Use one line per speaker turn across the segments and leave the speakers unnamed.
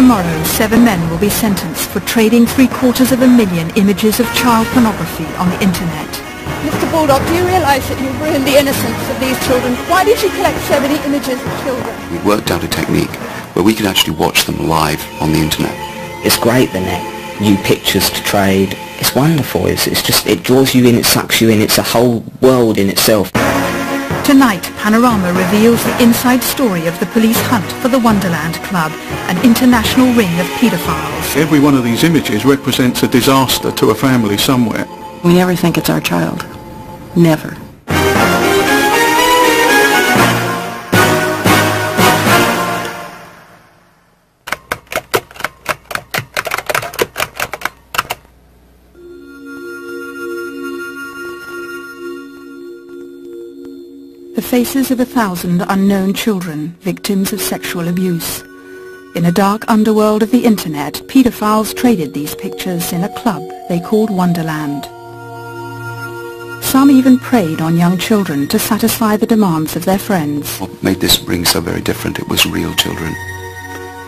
Tomorrow, seven men will be sentenced for trading three-quarters of a million images of child pornography on the internet.
Mr. Baldock, do you realise that you've ruined the innocence of these children? Why did you collect so many images of children?
We worked out a technique where we could actually watch them live on the internet.
It's great, the net. New pictures to trade. It's wonderful. It's, it's just, it draws you in, it sucks you in. It's a whole world in itself.
Tonight, Panorama reveals the inside story of the police hunt for the Wonderland Club, an international ring of paedophiles.
Every one of these images represents a disaster to a family somewhere.
We never think it's our child. Never.
Faces of a thousand unknown children, victims of sexual abuse. In a dark underworld of the internet, paedophiles traded these pictures in a club they called Wonderland. Some even preyed on young children to satisfy the demands of their friends.
What made this ring so very different, it was real children.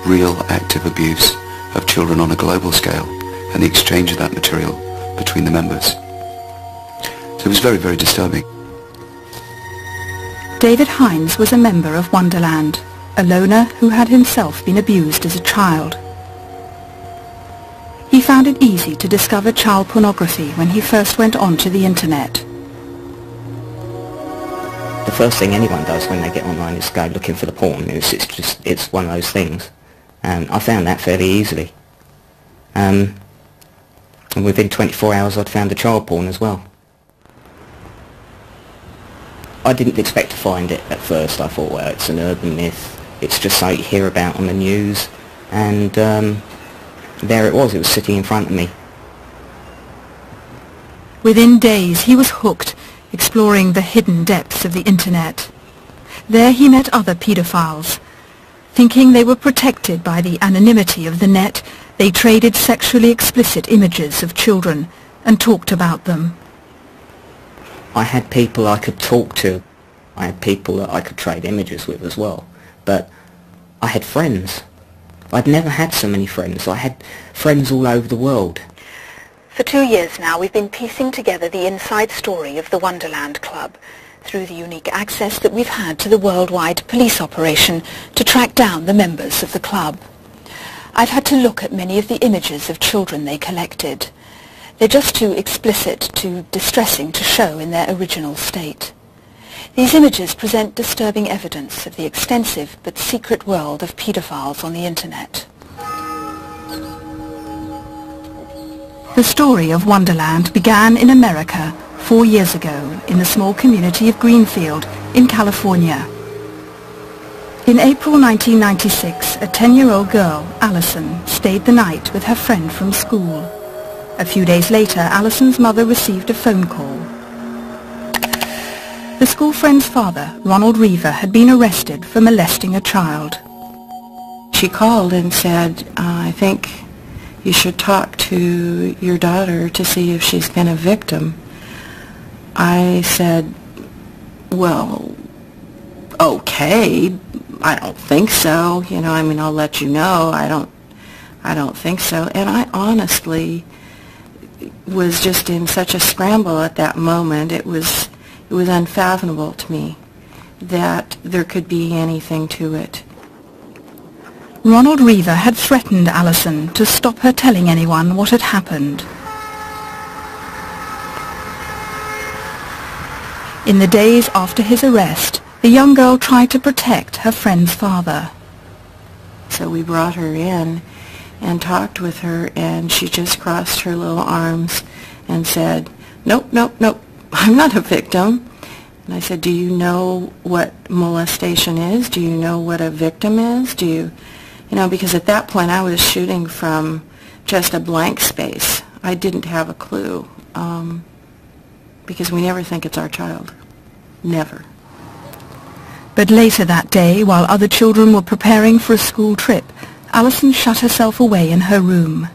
Real active abuse of children on a global scale and the exchange of that material between the members. So it was very, very disturbing.
David Hines was a member of Wonderland, a loner who had himself been abused as a child. He found it easy to discover child pornography when he first went onto the internet.
The first thing anyone does when they get online is go looking for the porn. It's, it's just, it's one of those things. And I found that fairly easily. Um, and within 24 hours I'd found the child porn as well. I didn't expect to find it at first. I thought, well, it's an urban myth. It's just something you hear about on the news. And um, there it was. It was sitting in front of me.
Within days, he was hooked, exploring the hidden depths of the internet. There he met other paedophiles. Thinking they were protected by the anonymity of the net, they traded sexually explicit images of children and talked about them.
I had people I could talk to. I had people that I could trade images with as well. But I had friends. I'd never had so many friends. I had friends all over the world.
For two years now, we've been piecing together the inside story of the Wonderland Club through the unique access that we've had to the worldwide police operation to track down the members of the club. I've had to look at many of the images of children they collected. They're just too explicit, too distressing to show in their original state. These images present disturbing evidence of the extensive but secret world of paedophiles on the internet. The story of Wonderland began in America four years ago in the small community of Greenfield in California. In April 1996, a 10-year-old girl, Allison, stayed the night with her friend from school. A few days later, Allison's mother received a phone call. The school friend's father, Ronald Riva, had been arrested for molesting a child.
She called and said, I think you should talk to your daughter to see if she's been a victim. I said, well, okay, I don't think so. You know, I mean, I'll let you know. I don't, I don't think so. And I honestly was just in such a scramble at that moment. It was, it was unfathomable to me that there could be anything to it.
Ronald Riva had threatened Allison to stop her telling anyone what had happened. In the days after his arrest, the young girl tried to protect her friend's father.
So we brought her in and talked with her, and she just crossed her little arms and said, nope, nope, nope, I'm not a victim. And I said, do you know what molestation is? Do you know what a victim is? Do you, you know, because at that point I was shooting from just a blank space. I didn't have a clue um, because we never think it's our child. Never.
But later that day, while other children were preparing for a school trip, Alison shut herself away in her room.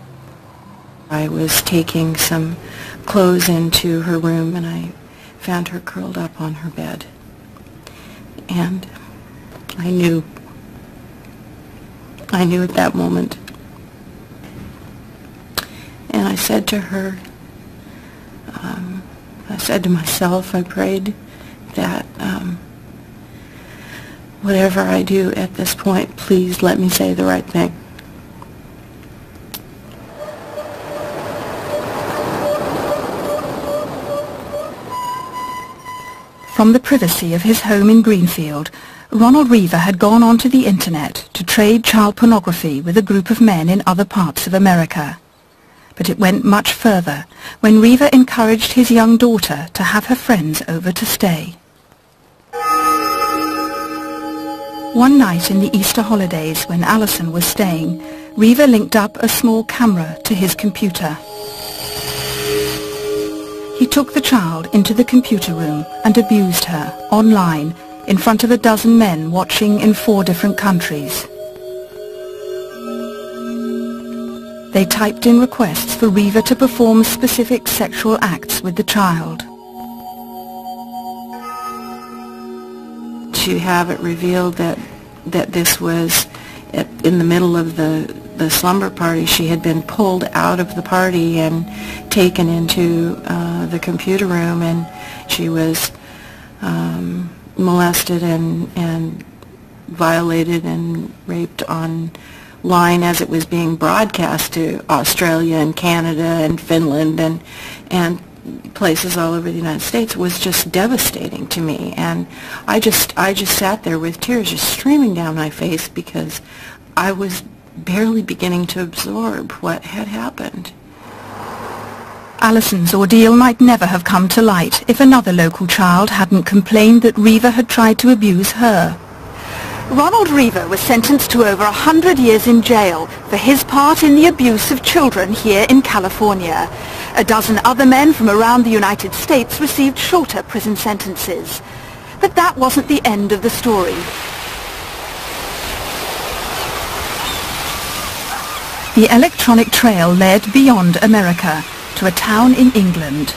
I was taking some clothes into her room and I found her curled up on her bed. And I knew. I knew at that moment. And I said to her, um, I said to myself, I prayed that um, whatever I do at this point, please let me say the right thing.
From the privacy of his home in Greenfield, Ronald Riva had gone onto the internet to trade child pornography with a group of men in other parts of America. But it went much further when Riva encouraged his young daughter to have her friends over to stay. One night in the Easter holidays when Allison was staying, Riva linked up a small camera to his computer. He took the child into the computer room and abused her, online, in front of a dozen men watching in four different countries. They typed in requests for Riva to perform specific sexual acts with the child.
To have it revealed that that this was at, in the middle of the the slumber party, she had been pulled out of the party and taken into uh, the computer room, and she was um, molested and and violated and raped on line as it was being broadcast to Australia and Canada and Finland and and places all over the United States was just devastating to me and I just I just sat there with tears just streaming down my face because I was barely beginning to absorb what had happened.
Alison's ordeal might never have come to light if another local child hadn't complained that Riva had tried to abuse her. Ronald Riva was sentenced to over a hundred years in jail for his part in the abuse of children here in California. A dozen other men from around the United States received shorter prison sentences. But that wasn't the end of the story. The electronic trail led beyond America to a town in England.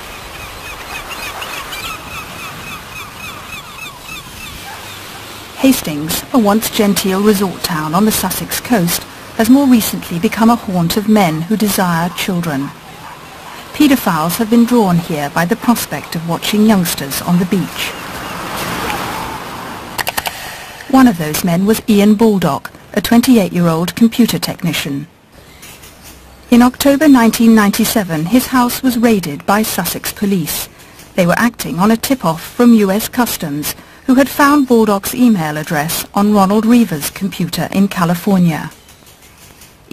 Hastings, a once genteel resort town on the Sussex coast, has more recently become a haunt of men who desire children. Paedophiles have been drawn here by the prospect of watching youngsters on the beach. One of those men was Ian Baldock, a 28-year-old computer technician. In October 1997, his house was raided by Sussex police. They were acting on a tip-off from US Customs, who had found Baldock's email address on Ronald Riva's computer in California.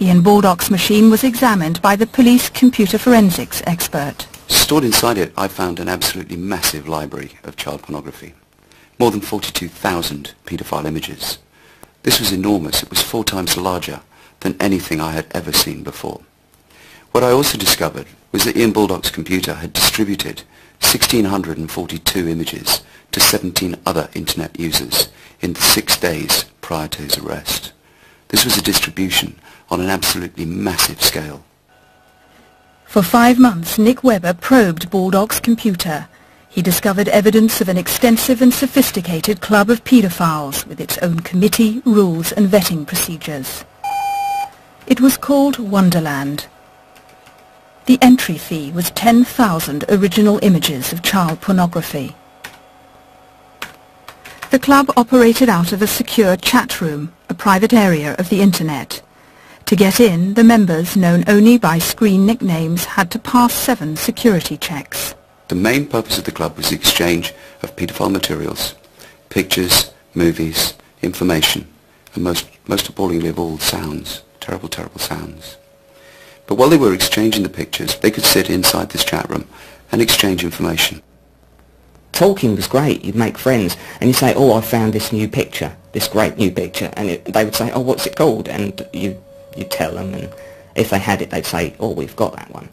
Ian Baldock's machine was examined by the police computer forensics expert.
Stored inside it, I found an absolutely massive library of child pornography. More than 42,000 paedophile images. This was enormous. It was four times larger than anything I had ever seen before. What I also discovered was that Ian Baldock's computer had distributed 1,642 images to 17 other internet users in the six days prior to his arrest. This was a distribution on an absolutely massive scale.
For five months, Nick Webber probed Baldock's computer. He discovered evidence of an extensive and sophisticated club of paedophiles with its own committee, rules and vetting procedures. It was called Wonderland the entry fee was 10,000 original images of child pornography. The club operated out of a secure chat room, a private area of the Internet. To get in, the members, known only by screen nicknames, had to pass seven security checks.
The main purpose of the club was the exchange of paedophile materials, pictures, movies, information, and most, most appallingly of all, sounds. Terrible, terrible sounds. But while they were exchanging the pictures, they could sit inside this chat room and exchange information.
Talking was great. You'd make friends and you'd say, oh, I found this new picture, this great new picture. And it, they would say, oh, what's it called? And you, you tell them. And if they had it, they'd say, oh, we've got that one.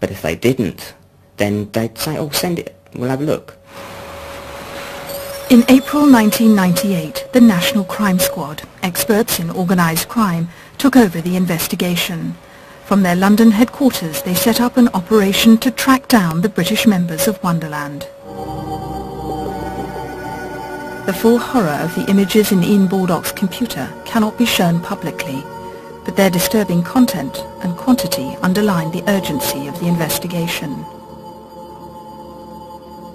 But if they didn't, then they'd say, oh, send it. We'll have a look.
In April 1998, the National Crime Squad, experts in organised crime, took over the investigation. From their London headquarters, they set up an operation to track down the British members of Wonderland. The full horror of the images in Ian Baldock's computer cannot be shown publicly, but their disturbing content and quantity underline the urgency of the investigation.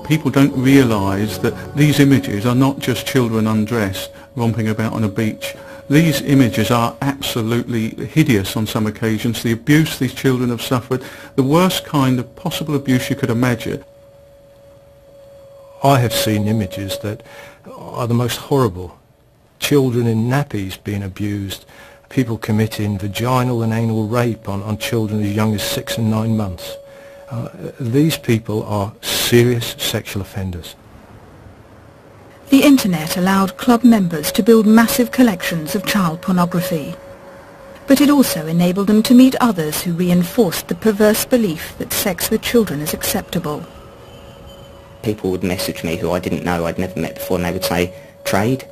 People don't realise that these images are not just children undressed, romping about on a beach. These images are absolutely hideous on some occasions. The abuse these children have suffered, the worst kind of possible abuse you could imagine.
I have seen images that are the most horrible. Children in nappies being abused, people committing vaginal and anal rape on, on children as young as six and nine months. Uh, these people are serious sexual offenders.
The internet allowed club members to build massive collections of child pornography. But it also enabled them to meet others who reinforced the perverse belief that sex with children is acceptable.
People would message me who I didn't know, I'd never met before, and they would say, trade.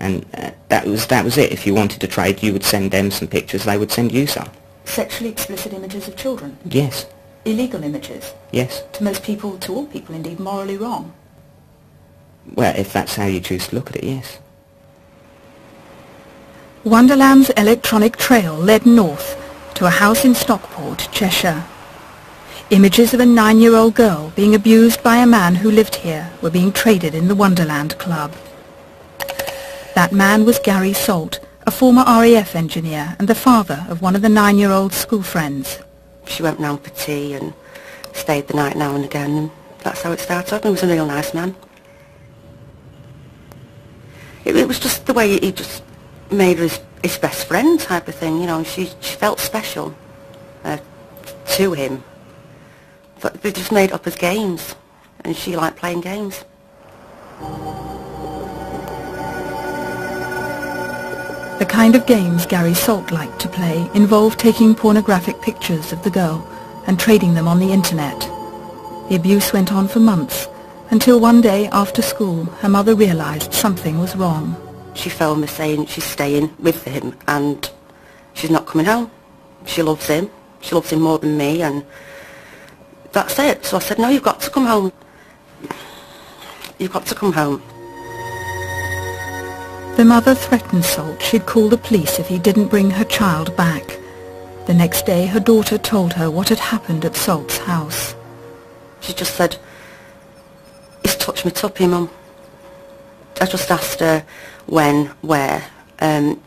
And uh, that was that was it. If you wanted to trade, you would send them some pictures, they would send you some.
Sexually explicit images of children?
Yes.
Illegal images?
Yes.
To most people, to all people indeed, morally wrong?
Well, if that's how you choose to look at it, yes.
Wonderland's electronic trail led north to a house in Stockport, Cheshire. Images of a nine-year-old girl being abused by a man who lived here were being traded in the Wonderland Club. That man was Gary Salt, a former RAF engineer and the father of one of the nine-year-old's school friends.
She went round for tea and stayed the night now and again and that's how it started. He was a real nice man. It, it was just the way he just made her his, his best friend type of thing, you know, she, she felt special uh, to him. But they just made up as games and she liked playing games.
The kind of games Gary Salt liked to play involved taking pornographic pictures of the girl and trading them on the internet. The abuse went on for months, until one day after school her mother realized something was wrong.
She phoned me saying she's staying with him and she's not coming home. She loves him. She loves him more than me and that's it. So I said, no, you've got to come home. You've got to come home.
The mother threatened Salt she'd call the police if he didn't bring her child back. The next day her daughter told her what had happened at Salt's house.
She just said, he's touched me tuppy, Mum. I just asked her when, where. Um,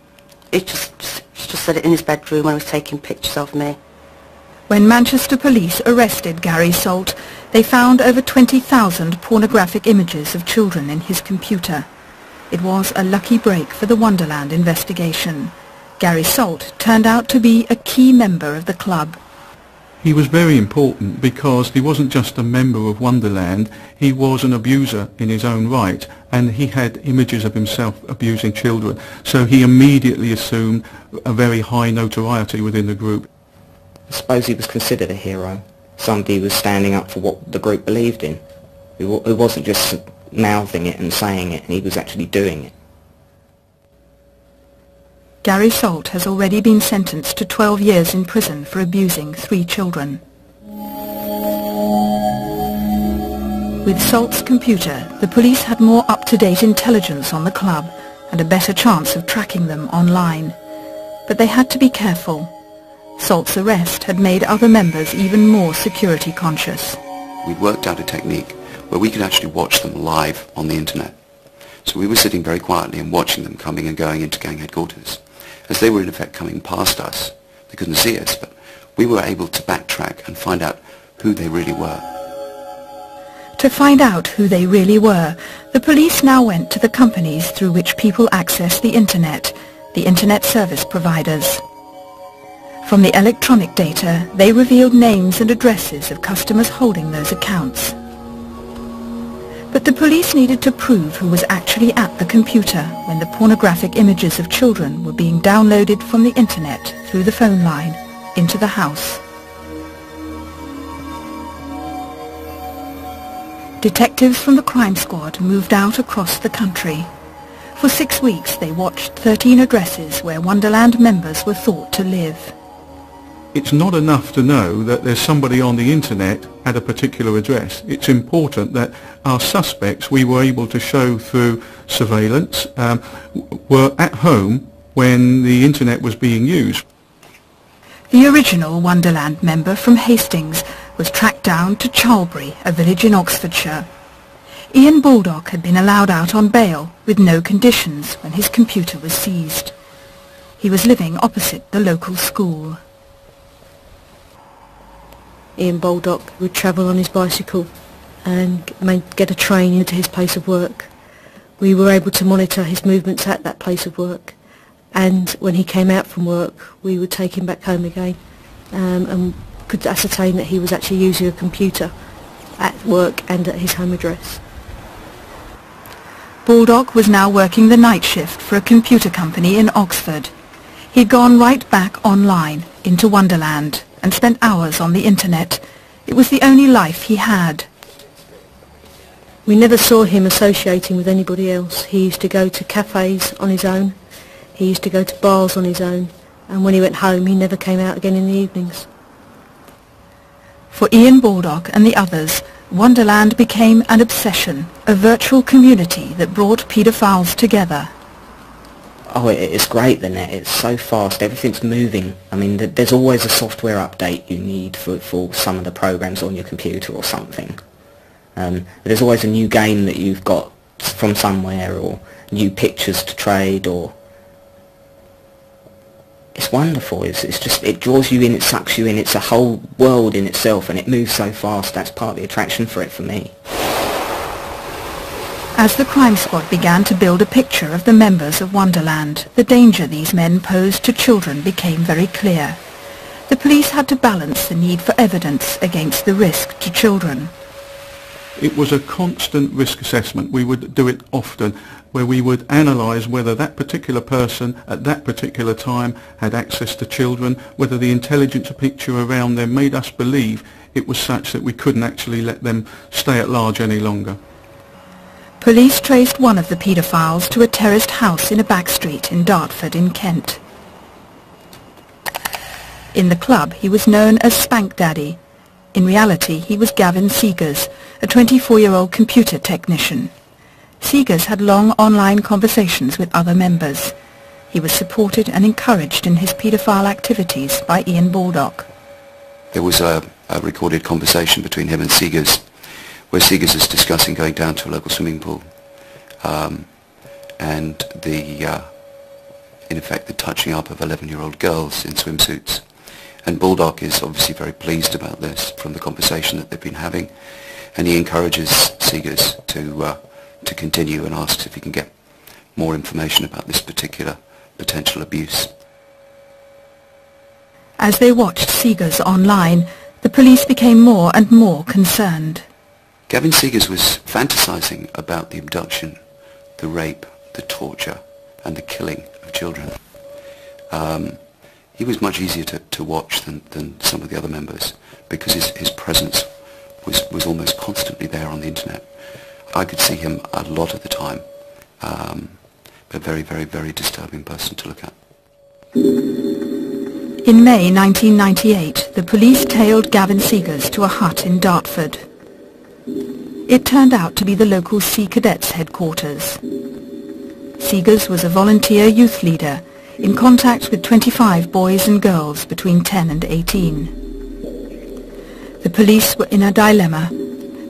it just, she just said it in his bedroom when he was taking pictures of me.
When Manchester police arrested Gary Salt, they found over 20,000 pornographic images of children in his computer. It was a lucky break for the Wonderland investigation. Gary Salt turned out to be a key member of the club.
He was very important because he wasn't just a member of Wonderland, he was an abuser in his own right and he had images of himself abusing children. So he immediately assumed a very high notoriety within the group.
I suppose he was considered a hero. Somebody who was standing up for what the group believed in. Who, who wasn't just mouthing it and saying it, and he was actually doing it.
Gary Salt has already been sentenced to 12 years in prison for abusing three children. With Salt's computer, the police had more up-to-date intelligence on the club and a better chance of tracking them online. But they had to be careful. Salt's arrest had made other members even more security conscious.
We'd worked out a technique where we could actually watch them live on the internet. So we were sitting very quietly and watching them coming and going into gang headquarters. As they were in effect coming past us, they couldn't see us, but we were able to backtrack and find out who they really were.
To find out who they really were, the police now went to the companies through which people access the internet, the internet service providers. From the electronic data, they revealed names and addresses of customers holding those accounts. But the police needed to prove who was actually at the computer when the pornographic images of children were being downloaded from the internet through the phone line into the house. Detectives from the crime squad moved out across the country. For six weeks they watched 13 addresses where Wonderland members were thought to live.
It's not enough to know that there's somebody on the internet at a particular address. It's important that our suspects we were able to show through surveillance um, were at home when the internet was being used.
The original Wonderland member from Hastings was tracked down to Charlbury, a village in Oxfordshire. Ian Baldock had been allowed out on bail with no conditions when his computer was seized. He was living opposite the local school.
Ian Baldock would travel on his bicycle and get a train into his place of work. We were able to monitor his movements at that place of work and when he came out from work we would take him back home again um, and could ascertain that he was actually using a computer at work and at his home address.
Baldock was now working the night shift for a computer company in Oxford. He'd gone right back online into Wonderland and spent hours on the internet. It was the only life he had.
We never saw him associating with anybody else. He used to go to cafes on his own. He used to go to bars on his own. And when he went home, he never came out again in the evenings.
For Ian Baldock and the others, Wonderland became an obsession, a virtual community that brought paedophiles together.
Oh, it's great, the net. It's so fast. Everything's moving. I mean, there's always a software update you need for, for some of the programs on your computer or something. Um, there's always a new game that you've got from somewhere or new pictures to trade or it's wonderful. It's, it's just, it draws you in, it sucks you in. It's a whole world in itself and it moves so fast. That's part of the attraction for it for me.
As the crime squad began to build a picture of the members of Wonderland, the danger these men posed to children became very clear. The police had to balance the need for evidence against the risk to children.
It was a constant risk assessment. We would do it often where we would analyse whether that particular person at that particular time had access to children, whether the intelligence picture around them made us believe it was such that we couldn't actually let them stay at large any longer.
Police traced one of the paedophiles to a terraced house in a back street in Dartford in Kent. In the club he was known as Spank Daddy. In reality he was Gavin Seegers, a 24-year-old computer technician. Seegers had long online conversations with other members. He was supported and encouraged in his paedophile activities by Ian Baldock.
There was a, a recorded conversation between him and Seegers, where Seegers is discussing going down to a local swimming pool, um, and the, uh, in effect, the touching up of 11-year-old girls in swimsuits. And Baldock is obviously very pleased about this from the conversation that they've been having, and he encourages Seegers to uh, to continue and asks if he can get more information about this particular potential abuse.
As they watched Seegers online, the police became more and more concerned.
Gavin Seegers was fantasizing about the abduction, the rape, the torture and the killing of children. Um, he was much easier to, to watch than, than some of the other members because his, his presence was, was almost constantly there on the internet. I could see him a lot of the time. Um, a very, very, very disturbing person to look at.
In May 1998, the police tailed Gavin Seegers to a hut in Dartford. It turned out to be the local Sea Cadets headquarters. Seegers was a volunteer youth leader in contact with 25 boys and girls between 10 and 18. The police were in a dilemma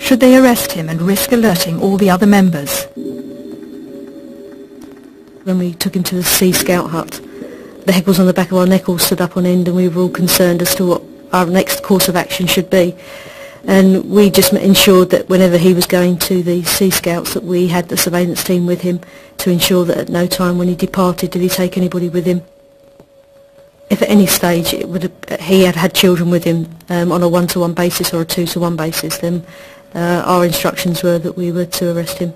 should they arrest him and risk alerting all the other members?
When we took him to the Sea Scout hut, the heckles on the back of our neck all stood up on end and we were all concerned as to what our next course of action should be. And we just ensured that whenever he was going to the Sea Scouts that we had the surveillance team with him to ensure that at no time when he departed did he take anybody with him. If at any stage have, he had had children with him um, on a one-to-one basis or a two-to-one basis, then uh, our instructions were that we were to arrest him.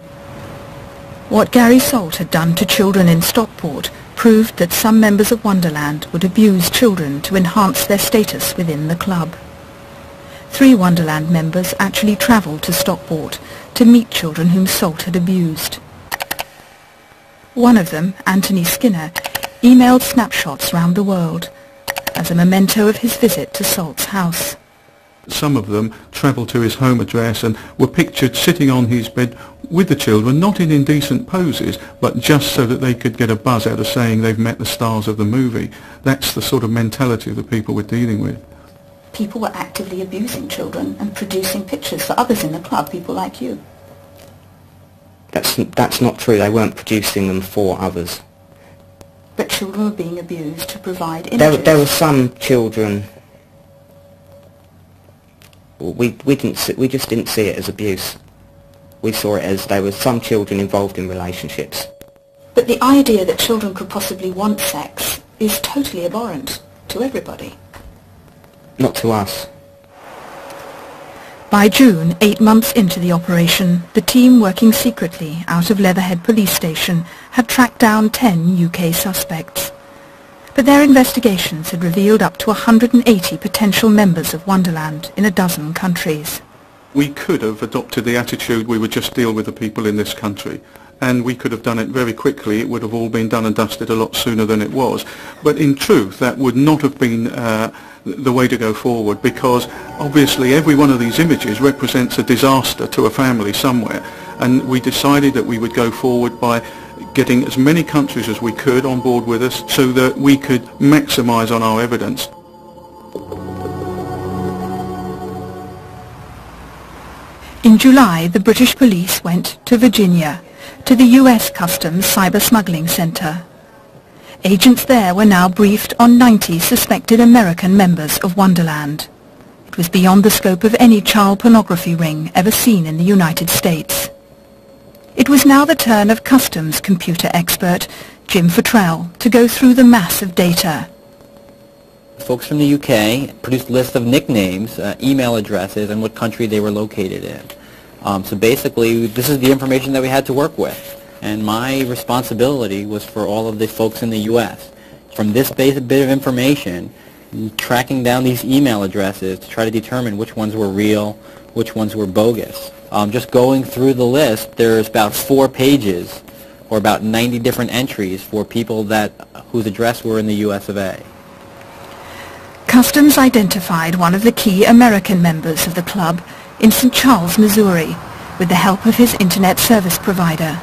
What Gary Salt had done to children in Stockport proved that some members of Wonderland would abuse children to enhance their status within the club. Three Wonderland members actually travelled to Stockport to meet children whom Salt had abused. One of them, Anthony Skinner, emailed snapshots round the world as a memento of his visit to Salt's house.
Some of them travelled to his home address and were pictured sitting on his bed with the children, not in indecent poses, but just so that they could get a buzz out of saying they've met the stars of the movie. That's the sort of mentality of the people we're dealing with.
People were actively abusing children and producing pictures for others in the club, people like you.
That's, that's not true. They weren't producing them for others.
But children were being abused to provide
There,
images.
there were some children. We we didn't see, we just didn't see it as abuse. We saw it as there were some children involved in relationships.
But the idea that children could possibly want sex is totally abhorrent to everybody.
Not to us.
By June, eight months into the operation, the team working secretly out of Leatherhead Police Station had tracked down 10 UK suspects. But their investigations had revealed up to 180 potential members of Wonderland in a dozen countries.
We could have adopted the attitude we would just deal with the people in this country and we could have done it very quickly. It would have all been done and dusted a lot sooner than it was. But in truth, that would not have been uh, the way to go forward because obviously every one of these images represents a disaster to a family somewhere. And we decided that we would go forward by getting as many countries as we could on board with us so that we could maximise on our evidence.
In July, the British police went to Virginia, to the US Customs Cyber Smuggling Center. Agents there were now briefed on 90 suspected American members of Wonderland. It was beyond the scope of any child pornography ring ever seen in the United States. It was now the turn of customs computer expert Jim Futrell to go through the mass of data.
Folks from the UK produced lists of nicknames, uh, email addresses, and what country they were located in. Um, so basically, this is the information that we had to work with. And my responsibility was for all of the folks in the U.S. From this basic bit of information, tracking down these email addresses to try to determine which ones were real, which ones were bogus. Um, just going through the list, there's about four pages or about 90 different entries for people that whose address were in the U.S. of A.
Customs identified one of the key American members of the club in St. Charles, Missouri, with the help of his internet service provider.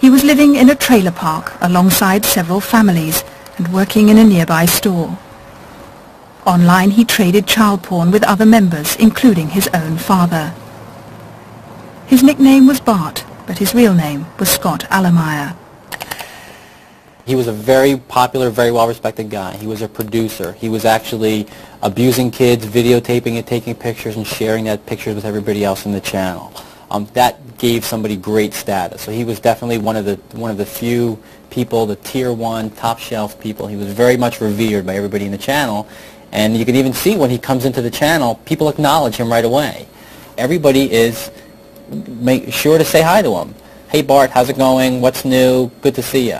He was living in a trailer park alongside several families and working in a nearby store. Online he traded child porn with other members, including his own father. His nickname was Bart, but his real name was Scott Allemeyer.
He was a very popular, very well-respected guy. He was a producer. He was actually abusing kids, videotaping it, taking pictures, and sharing that pictures with everybody else in the channel. Um, that gave somebody great status. So he was definitely one of the one of the few people, the tier one, top shelf people. He was very much revered by everybody in the channel, and you can even see when he comes into the channel, people acknowledge him right away. Everybody is make sure to say hi to him. Hey Bart, how's it going? What's new? Good to see you.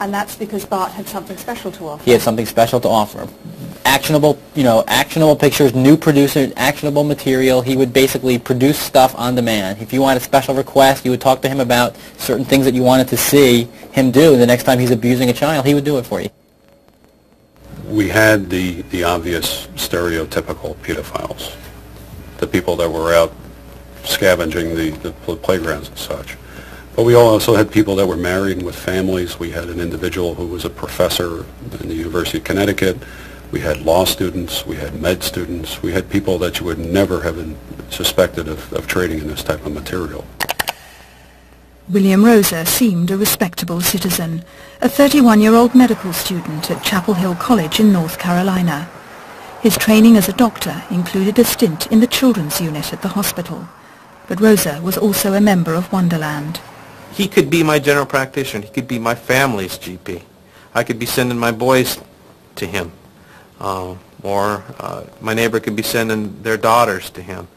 And that's because Bart had something special to offer.
He had something special to offer. Actionable, you know, actionable pictures, new producer, actionable material. He would basically produce stuff on demand. If you want a special request, you would talk to him about certain things that you wanted to see him do. The next time he's abusing a child, he would do it for you.
We had the, the obvious stereotypical pedophiles, the people that were out scavenging the, the playgrounds and such. But we also had people that were married with families. We had an individual who was a professor in the University of Connecticut. We had law students. We had med students. We had people that you would never have suspected of, of trading in this type of material.
William Rosa seemed a respectable citizen, a 31-year-old medical student at Chapel Hill College in North Carolina. His training as a doctor included a stint in the children's unit at the hospital. But Rosa was also a member of Wonderland.
He could be my general practitioner. He could be my family's GP. I could be sending my boys to him. Uh, or uh, my neighbor could be sending their daughters to him.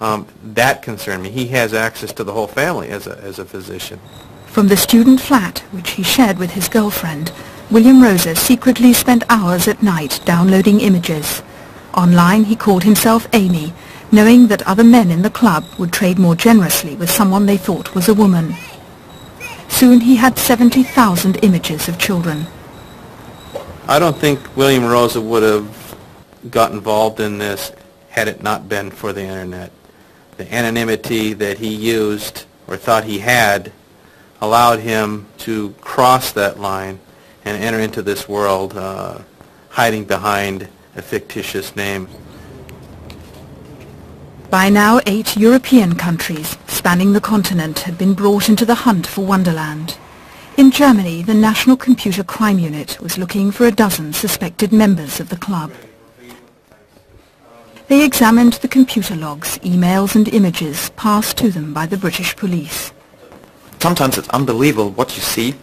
Um, that concerned me. He has access to the whole family as a, as a physician.
From the student flat, which he shared with his girlfriend, William Rosa secretly spent hours at night downloading images. Online he called himself Amy, knowing that other men in the club would trade more generously with someone they thought was a woman. Soon he had 70,000 images of children.
I don't think William Rosa would have got involved in this had it not been for the internet. The anonymity that he used or thought he had allowed him to cross that line and enter into this world uh, hiding behind a fictitious name.
By now, eight European countries spanning the continent had been brought into the hunt for Wonderland. In Germany, the National Computer Crime Unit was looking for a dozen suspected members of the club. They examined the computer logs, emails and images passed to them by the British police.
Sometimes it's unbelievable what you see.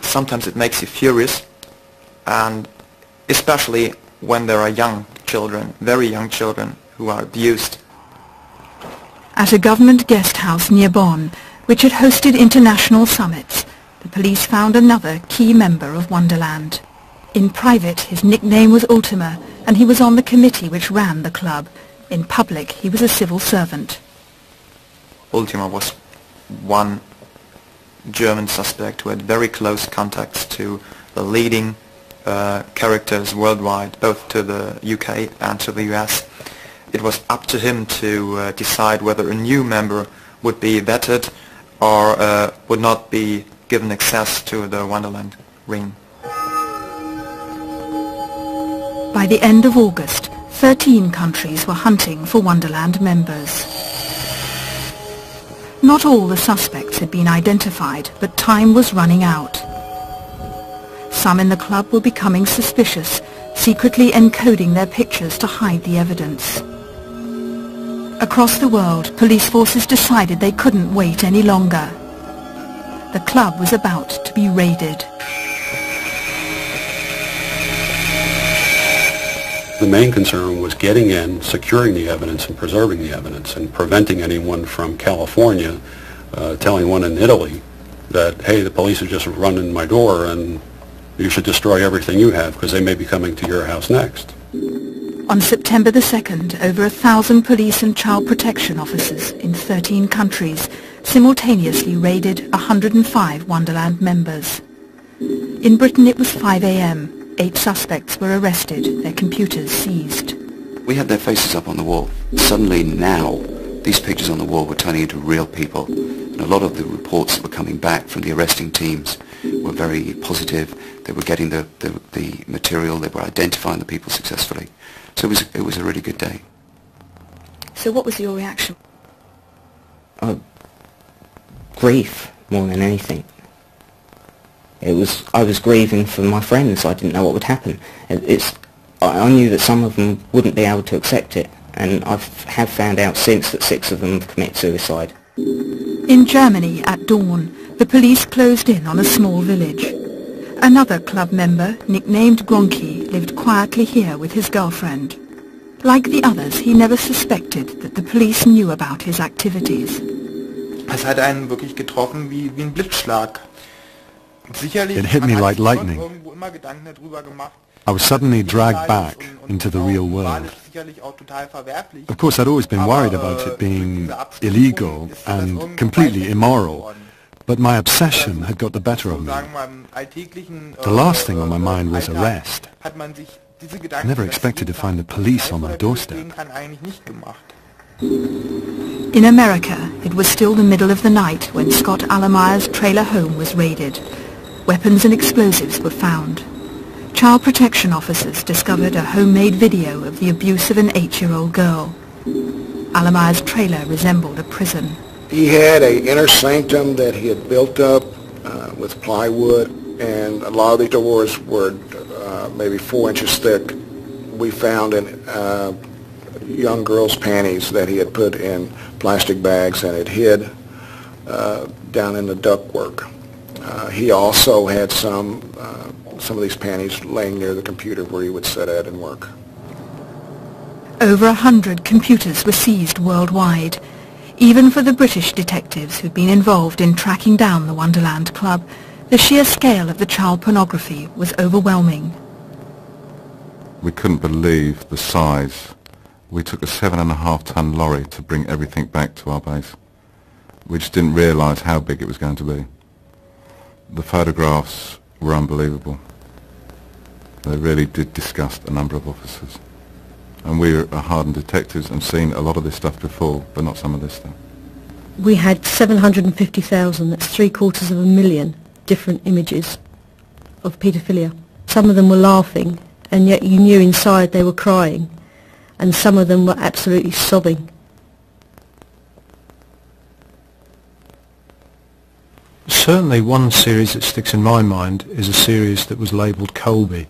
Sometimes it makes you furious. And especially when there are young children, very young children, who are abused.
At a government guest house near Bonn, which had hosted international summits, the police found another key member of Wonderland. In private, his nickname was Ultima, and he was on the committee which ran the club. In public, he was a civil servant.
Ultima was one German suspect who had very close contacts to the leading uh, characters worldwide, both to the UK and to the US. It was up to him to uh, decide whether a new member would be vetted or uh, would not be given access to the Wonderland ring.
By the end of August, 13 countries were hunting for Wonderland members. Not all the suspects had been identified, but time was running out. Some in the club were becoming suspicious, secretly encoding their pictures to hide the evidence. Across the world, police forces decided they couldn't wait any longer. The club was about to be raided.
The main concern was getting in, securing the evidence, and preserving the evidence, and preventing anyone from California uh, telling one in Italy that, hey, the police are just running my door and you should destroy everything you have because they may be coming to your house next.
On September the 2nd, over a thousand police and child protection officers in 13 countries simultaneously raided 105 Wonderland members. In Britain it was 5 a.m. Eight suspects were arrested, their computers seized.
We had their faces up on the wall. Suddenly now, these pictures on the wall were turning into real people. And a lot of the reports that were coming back from the arresting teams were very positive. They were getting the, the, the material, they were identifying the people successfully. So it was, it was a really good day.
So what was your reaction?
Uh, grief more than anything. It was I was grieving for my friends. I didn't know what would happen. It, it's I, I knew that some of them wouldn't be able to accept it, and I have found out since that six of them have committed suicide.
In Germany, at dawn, the police closed in on a small village. Another club member, nicknamed Gronky, lived quietly here with his girlfriend. Like the others, he never suspected that the police knew about his activities.
Es hat einen wirklich getroffen wie, wie ein Blitzschlag. Sicherlich,
It hit me like lightning.
irgendwo immer Gedanken darüber gemacht.
I was suddenly dragged back into the real world. Of course, I'd always been worried about äh, it being illegal and completely immoral, but my obsession had got the better of me. The last thing on my mind was arrest. I never expected to find the police on my doorstep.
In America, it was still the middle of the night when Scott Allemeyer's trailer home was raided. Weapons and explosives were found. Child protection officers discovered a homemade video of the abuse of an eight-year-old girl. Allemeyer's trailer resembled a prison.
He had a inner sanctum that he had built up uh, with plywood, and a lot of these doors were uh, maybe four inches thick. We found in uh, young girl's panties that he had put in plastic bags and had hid uh, down in the ductwork. Uh, he also had some uh, some of these panties laying near the computer where he would sit at and work.
Over a hundred computers were seized worldwide. Even for the British detectives who'd been involved in tracking down the Wonderland Club, the sheer scale of the child pornography was overwhelming.
We couldn't believe the size. We took a seven and a half ton lorry to bring everything back to our base. We just didn't realise how big it was going to be. The photographs were unbelievable. They really did disgust a number of officers. And we are hardened detectives and seen a lot of this stuff before, but not some of this stuff.
We had 750,000, that's three quarters of a million different images of paedophilia. Some of them were laughing, and yet you knew inside they were crying, and some of them were absolutely sobbing.
Certainly one series that sticks in my mind is a series that was labelled Colby.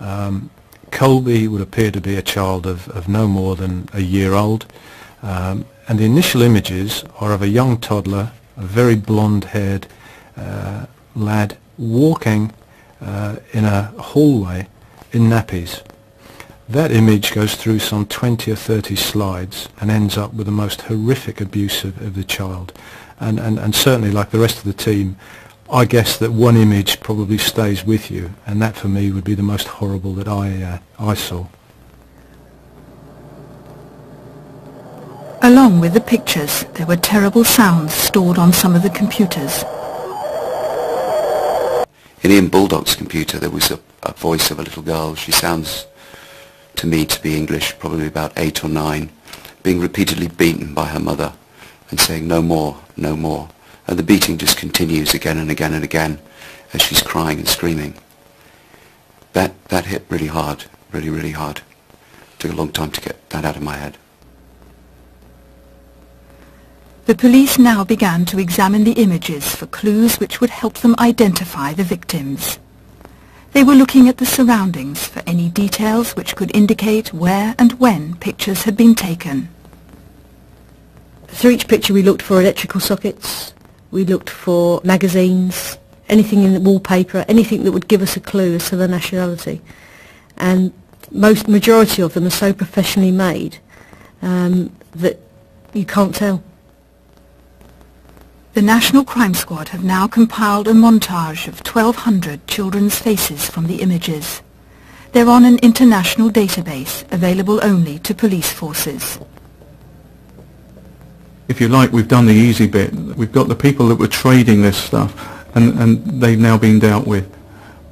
Um, Colby would appear to be a child of, of no more than a year old, um, and the initial images are of a young toddler, a very blonde-haired uh, lad walking uh, in a hallway in nappies. That image goes through some 20 or 30 slides and ends up with the most horrific abuse of, of the child. And, and, and certainly, like the rest of the team, I guess that one image probably stays with you, and that for me would be the most horrible that I, uh, I saw.
Along with the pictures, there were terrible sounds stored on some of the computers.
In Ian Baldock's computer there was a, a voice of a little girl. She sounds to me to be English, probably about eight or nine, being repeatedly beaten by her mother and saying no more, no more. And the beating just continues again and again and again as she's crying and screaming. That, that hit really hard, really, really hard. Took a long time to get that out of my head.
The police now began to examine the images for clues which would help them identify the victims. They were looking at the surroundings for any details which could indicate where and when pictures had been taken.
Through each picture we looked for electrical sockets, we looked for magazines, anything in the wallpaper, anything that would give us a clue as to the nationality. And most majority of them are so professionally made um, that you can't tell.
The National Crime Squad have now compiled a montage of 1,200 children's faces from the images. They're on an international database available only to police forces.
If you like, we've done the easy bit. We've got the people that were trading this stuff and, and they've now been dealt with.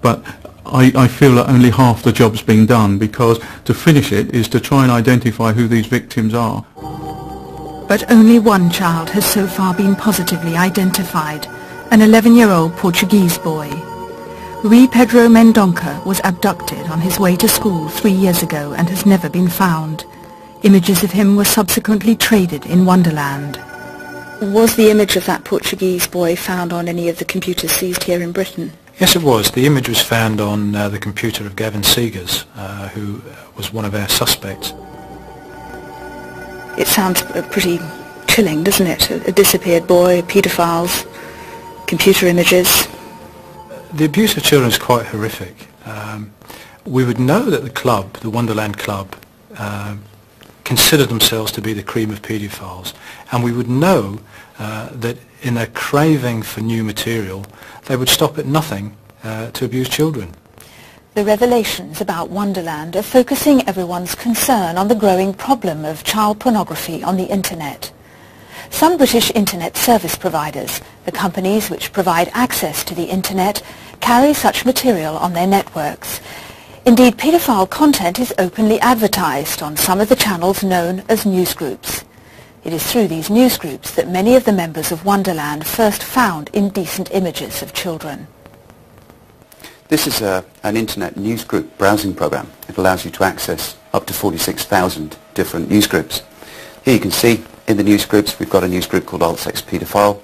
But I, I feel that only half the job's been done because to finish it is to try and identify who these victims are.
But only one child has so far been positively identified, an 11-year-old Portuguese boy. Rui Pedro Mendonca was abducted on his way to school three years ago and has never been found. Images of him were subsequently traded in Wonderland.
Was the image of that Portuguese boy found on any of the computers seized here in Britain?
Yes, it was. The image was found on uh, the computer of Gavin Seegers, uh, who was one of our suspects.
It sounds pretty chilling, doesn't it? A, disappeared boy, paedophiles, computer images.
The abuse of children is quite horrific. Um, we would know that the club, the Wonderland Club, uh, consider themselves to be the cream of paedophiles, and we would know uh, that in their craving for new material, they would stop at nothing uh, to abuse children.
The revelations about Wonderland are focusing everyone's concern on the growing problem of child pornography on the internet. Some British internet service providers, the companies which provide access to the internet, carry such material on their networks. Indeed, paedophile content is openly advertised on some of the channels known as newsgroups. It is through these newsgroups that many of the members of Wonderland first found indecent images of children.
This is a, an internet news group browsing program. It allows you to access up to 46,000 different news groups. Here you can see in the news groups we've got a news group called Alt Sex Paedophile,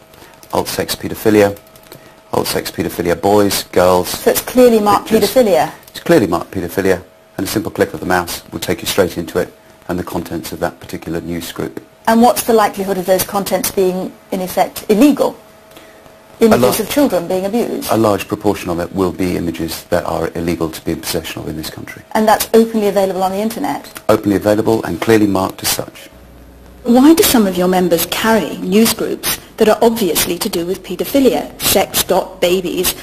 Alt Sex Paedophilia, Alt Sex Paedophilia Boys, Girls.
So it's clearly marked paedophilia?
Clearly marked paedophilia and a simple click of the mouse will take you straight into it and the contents of that particular news group.
And what's the likelihood of those contents being in effect illegal? images of children being abused?
A large proportion of it will be images that are illegal to be in possession of in this country.
And that's openly available on the internet?
Openly available and clearly marked as such.
Why do some of your members carry news groups that are obviously to do with paedophilia, sex, dot, babies?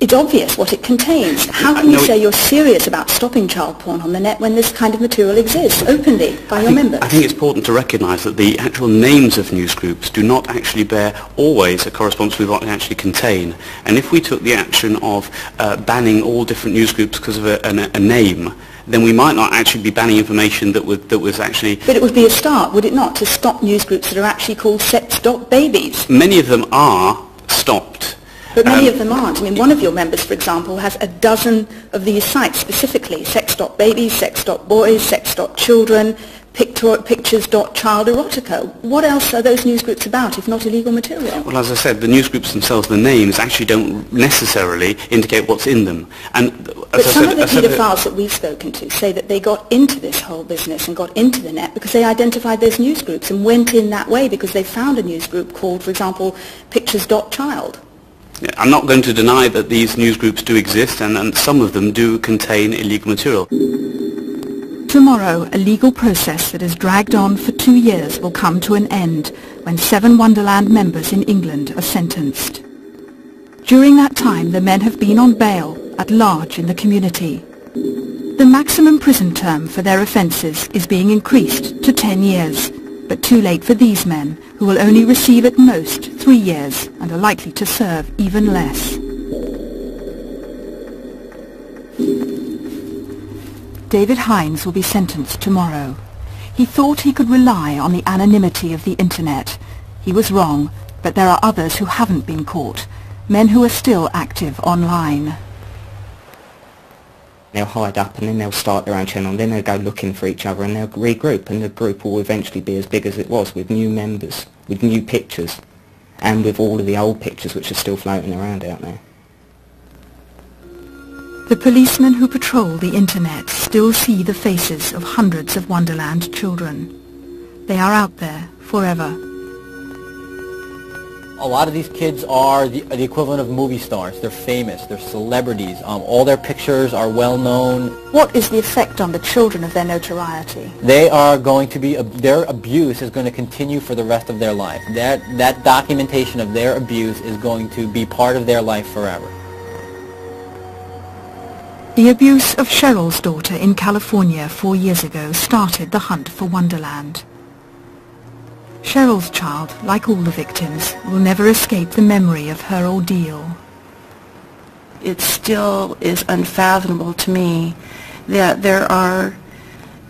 It's obvious what it contains. How can you say you're serious about stopping child porn on the net when this kind of material exists openly by
I
your
think,
members?
I think it's important to recognise that the actual names of news groups do not actually bear always a correspondence with what they actually contain. And if we took the action of uh, banning all different news groups because of a, a, a name, then we might not actually be banning information that, would, that was actually...
But it would be a start, would it not, to stop news groups that are actually called sex dot babies?
Many of them are stopped.
But many
Um,
of them aren't. I mean, one of your members, for example, has a dozen of these sites specifically, sex.babies, sex.boys, sex.children, pictor- pictures.child erotica. What else are those news groups about if not illegal material?
Well, as I said, the news groups themselves, the names actually don't necessarily indicate what's in them. And
But
I
some
said,
of the
as I said,
paedophiles that we've spoken to say that they got into this whole business and got into the net because they identified those news groups and went in that way because they found a news group called, for example, pictures.child.
I'm not going to deny that these news groups do exist and, and some of them do contain illegal material.
Tomorrow, a legal process that has dragged on for two years will come to an end when seven Wonderland members in England are sentenced. During that time, the men have been on bail at large in the community. The maximum prison term for their offences is being increased to 10 years, but too late for these men, who will only receive at most three years and are likely to serve even less. David Hines will be sentenced tomorrow. He thought he could rely on the anonymity of the internet. He was wrong, but there are others who haven't been caught, men who are still active online.
They'll hide up and then they'll start their own channel and then they'll go looking for each other and they'll regroup and the group will eventually be as big as it was with new members, with new pictures and with all of the old pictures which are still floating around out there.
The policemen who patrol the internet still see the faces of hundreds of Wonderland children. They are out there forever.
A lot of these kids are the, the equivalent of movie stars. They're famous. They're celebrities. Um, all their pictures are well known.
What is the effect on the children of their notoriety?
They are going to be, their abuse is going to continue for the rest of their life. That, that documentation of their abuse is going to be part of their life forever.
The abuse of Cheryl's daughter in California four years ago started the hunt for Wonderland. Cheryl's child, like all the victims, will never escape the memory of her ordeal.
It still is unfathomable to me that there are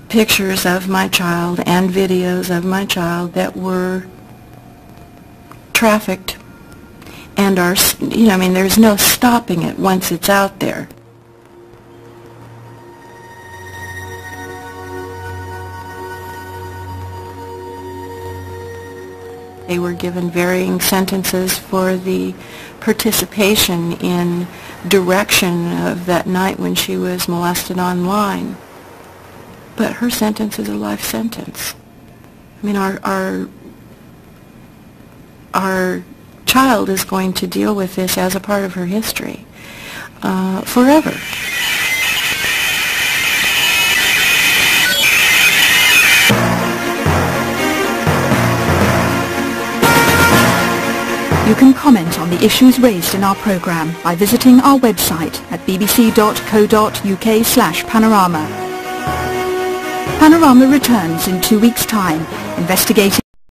pictures of my child and videos of my child that were trafficked and are, you know, I mean, there's no stopping it once it's out there. They were given varying sentences for the participation in direction of that night when she was molested online. But her sentence is a life sentence. I mean, our, our, our child is going to deal with this as a part of her history uh, forever.
You can comment on the issues raised in our programme by visiting our website at bbc.co.uk slash panorama. Panorama returns in two weeks' time, investigating